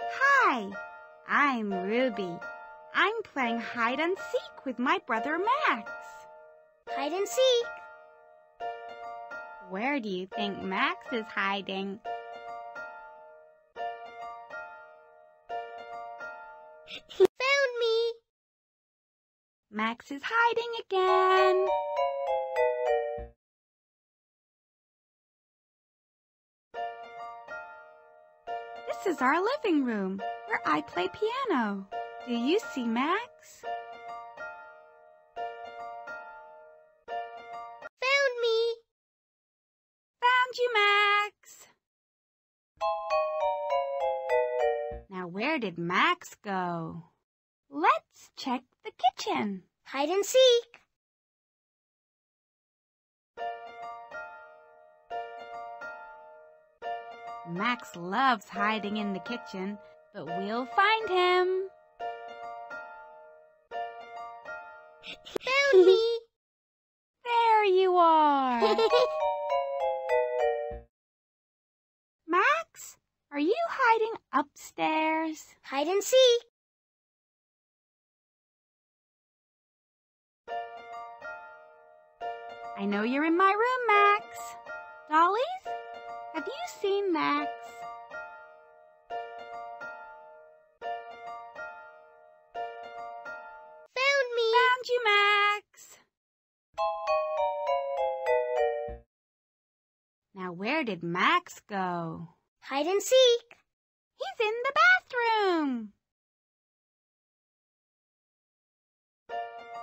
Hi, I'm Ruby. I'm playing hide and seek with my brother Max. Hide and seek. Where do you think Max is hiding? He found me. Max is hiding again. This is our living room where I play piano. Do you see Max? Found me. Found you, Max. Now where did Max go? Let's check the kitchen. Hide and seek. Max loves hiding in the kitchen, but we'll find him. Found me. There you are. Max, are you hiding upstairs? Hide and seek. I know you're in my room, Max. Dollies, have you seen Max? Found me. Found you, Max. Now where did Max go? Hide and seek. He's in the bathroom.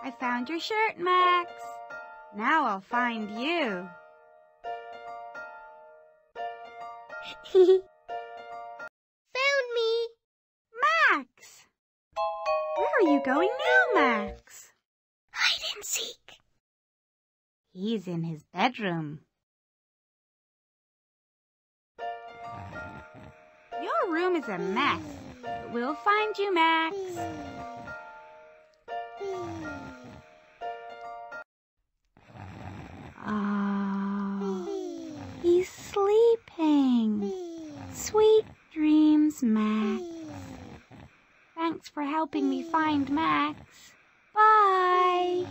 I found your shirt, Max. Now I'll find you. Found me. Max! Where are you going now, Max? Hide and seek. He's in his bedroom. Your room is a mess, we'll find you, Max. Sweet dreams, Max. Thanks for helping me find Max. Bye.